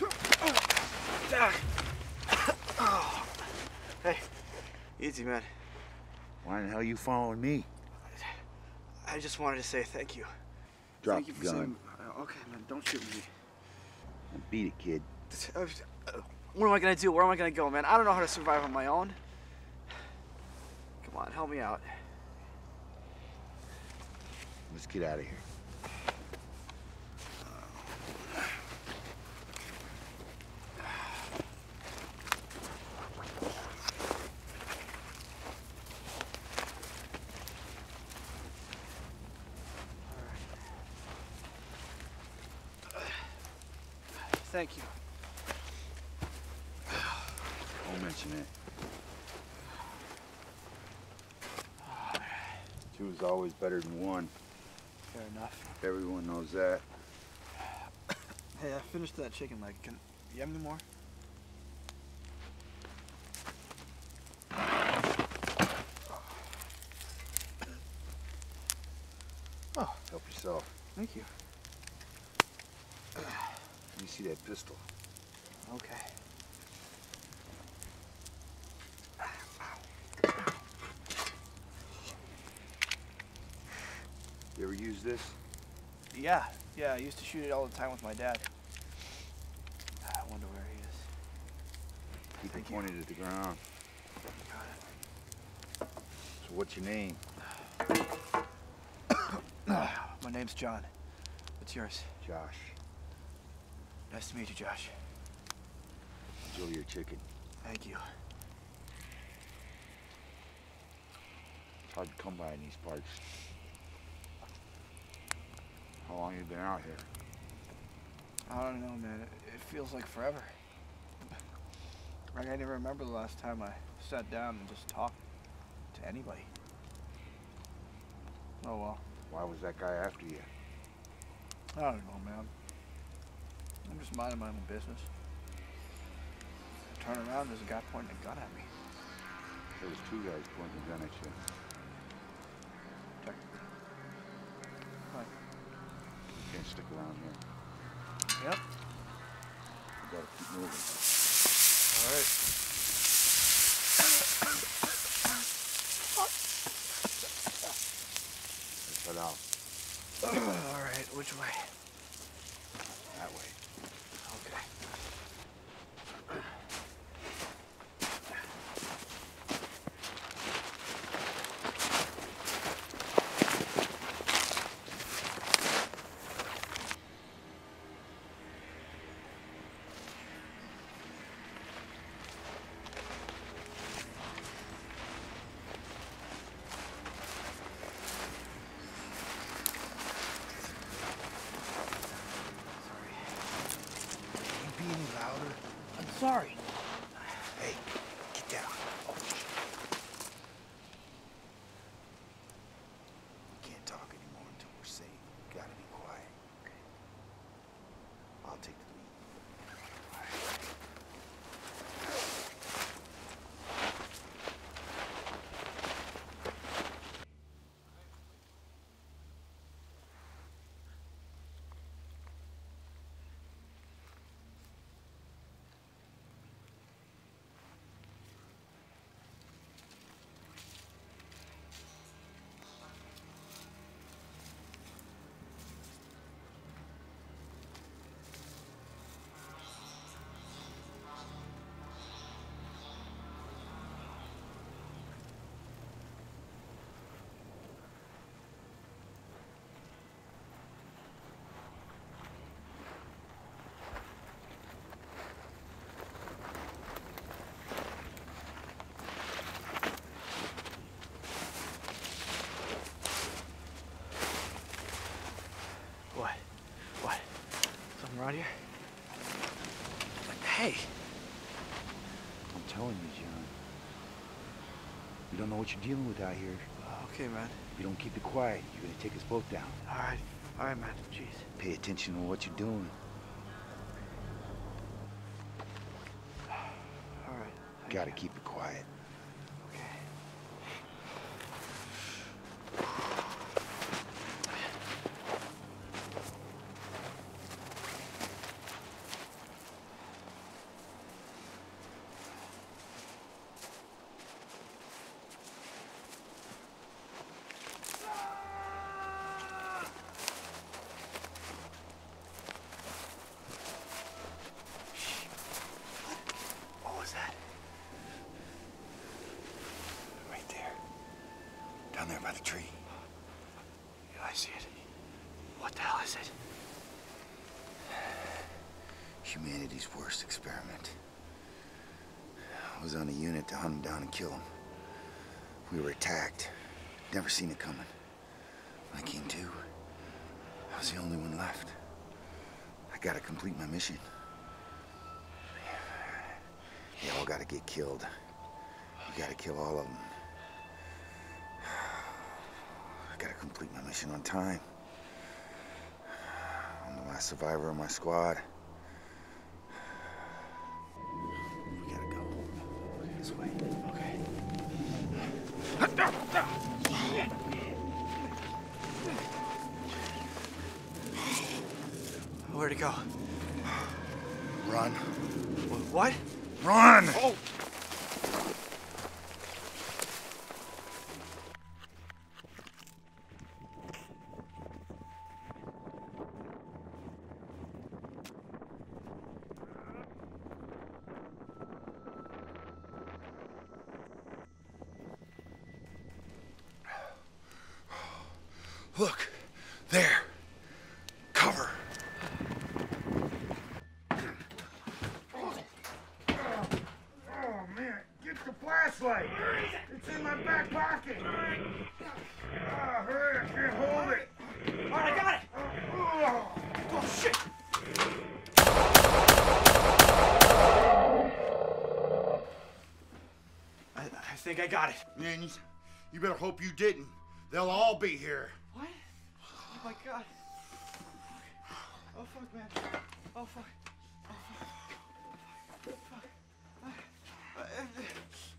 Hey, easy, man. Why the hell you following me? I just wanted to say thank you. Drop thank you the gun. saying. uh, Okay, man, don't shoot me. beat it, kid. Uh, What am I gonna do? Where am I gonna go, man? I don't know how to survive on my own. Come on, help me out. Let's get out of here. Thank you. Don't mention it. Two is always better than one. Fair enough. Everyone knows that. Hey, I finished that chicken leg. Can you have any more? Oh, help yourself. Thank you. Let me see that pistol. Okay. You ever use this? Yeah, yeah, I used to shoot it all the time with my dad. Ah, I wonder where he is. Keep Thank it you. pointed at the ground. Got So what's your name? my name's John. What's yours? Josh. Nice to meet you, Josh. Enjoy your chicken. Thank you. It's hard to come by in these parts. How long you been out here? I don't know, man. It, it feels like forever. Like I never remember the last time I sat down and just talked to anybody. Oh well. Why was that guy after you? I don't know, man. I'm just minding my own business. I turn around, there's a guy pointing a gun at me. There was two guys pointing a gun at you. Check. Right. You can't stick around here. Yep. You gotta keep moving. All right. Let's head out. All right. Which way? That way. Okay. Can you be any louder? I'm sorry. Here? Hey. I'm telling you, John. You don't know what you're dealing with out here. Oh, okay, man. If you don't keep it quiet, you're gonna take us both down. All right. All right, man. Jeez. Pay attention to what you're doing. All right. I Gotta can. keep it quiet. Okay. What was that? Right there. Tree. Yeah, I see it. What the hell is it? Humanity's worst experiment. I was on a unit to hunt him down and kill him. We were attacked. Never seen it coming. When I came to, I was the only one left. I gotta complete my mission. They all gotta get killed. You gotta kill all of them. Complete my mission on time. I'm the last survivor of my squad. We gotta go. This way. Okay. Where'd it go? Run. What? Run! Oh! Look, there. Cover. Oh man, get the flashlight. It's in my back pocket. Ah, hurry, I can't hold it. All right, I got it. Oh. Oh shit! I, I think I got it. Man, you, you better hope you didn't. They'll all be here. What? Oh my god. Oh fuck, man. Oh fuck. Oh fuck. Fuck. Uh, uh,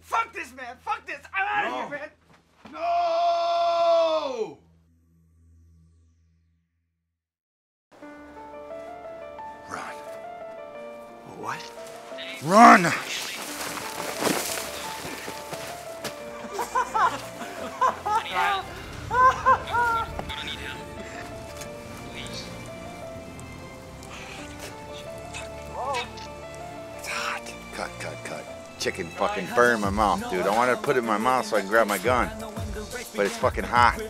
Fuck this, man. Fuck this. I'm out of here, man. No! Run. What? Run! Chicken fucking burn my mouth, dude. I wanted to put it in my mouth so I can grab my gun. But it's fucking hot.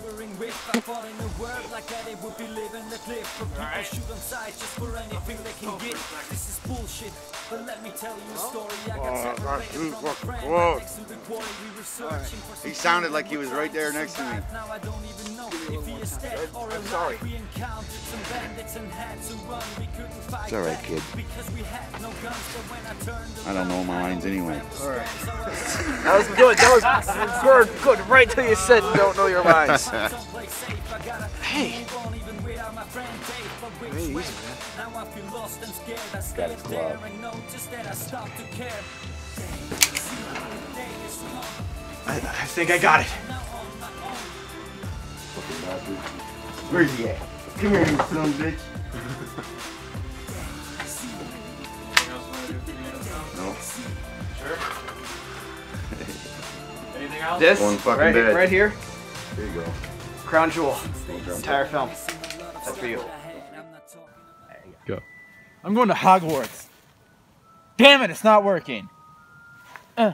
Oh, He sounded like he was right there next to me. Now I don't even know if he is dead or alive. sorry. It's all right, kid. because we had no guns. But when I don't know my lines anyway. That was good. That was good. Good. Right till you said don't know your lines. Hey. Hey, easy, man. Now I feel lost and scared. I Got his glove. and noticed that I stopped to care. I, think I got it. Where's he at? Come here, you son of a bitch. This One fucking right, bed. right here, There you go. crown jewel, entire film. That's for you. Go. I'm going to Hogwarts. Damn it, it's not working. Uh,